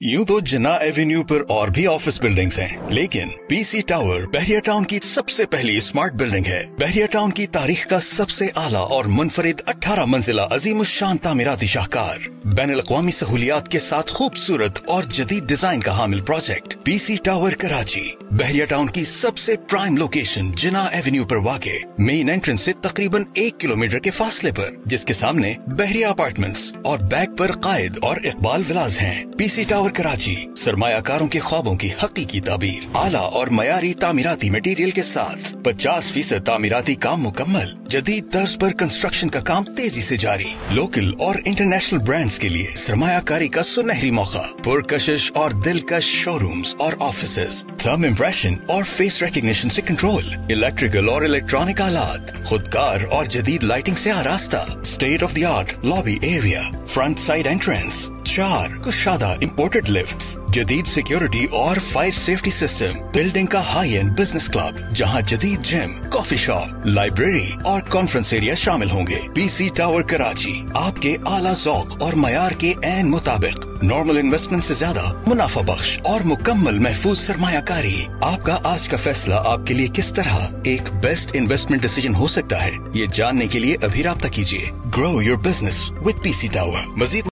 यूँ तो जिना एवेन्यू पर और भी ऑफ़िस बिल्डिंग्स हैं, लेकिन पीसी टावर बहरिया टाउन की सबसे पहली स्मार्ट बिल्डिंग है। बहरिया टाउन की तारीख का सबसे आला और मुनफरिद 18 मंजिला अजीम शान तामीराती शाहकार। बैन अवी सहूलियात के साथ खूबसूरत और जदीद डिज़ाइन का हामिल project PC tower Karachi. Bahria town की सबसे प्राइम लोकेशन, जिना एवेन्यू पर वाक़। मेन एंट्रेंस से तकरीबन एक किलोमीटर के फासले पर, जिसके सामने बहरिया अपार्टमेंट्स और बैक पर कायद और इकबाल विलाज हैं। पीसी टावर कराची सरमाकारों के ख्वाबों की हकीकी ताबीर। आला और मयारी तामीराती मटीरियल के साथ 50 फ़ीसद तामीराती काम मुकम्मल। जदीद तर्ज पर कंस्ट्रक्शन का काम तेज़ी से जारी। लोकल और इंटरनेशनल ब्रांड्स के लिए सरमाकारी का सुनहरी मौका। पुरकशिश और दिलकश शोरूम्स और ऑफ़िस थर्म इम्प्रेशन और फेस रिकग्निशन से कंट्रोल इलेक्ट्रिकल और इलेक्ट्रॉनिक आलात खुदकार और जदीद लाइटिंग से आरास्ता। State of the art lobby area front side entrance चार कुशादा इम्पोर्टेड लिफ्ट जदीद सिक्योरिटी और फायर सेफ्टी सिस्टम बिल्डिंग का हाई एंड बिज़नेस क्लब जहाँ जदीद जिम कॉफ़ी शॉप लाइब्रेरी और कॉन्फ्रेंस एरिया शामिल होंगे। पीसी टावर कराची आपके आला जौक और मैार के एन मुताबिक। नॉर्मल इन्वेस्टमेंट से ज़्यादा मुनाफा बख्श और मुकम्मल महफूज सरमाकारी आपका आज का फैसला आपके लिए किस तरह एक बेस्ट इन्वेस्टमेंट डिसीज़न हो सकता है, ये जानने के लिए अभी रब्ता कीजिए। Grow your business with PC tower Majeed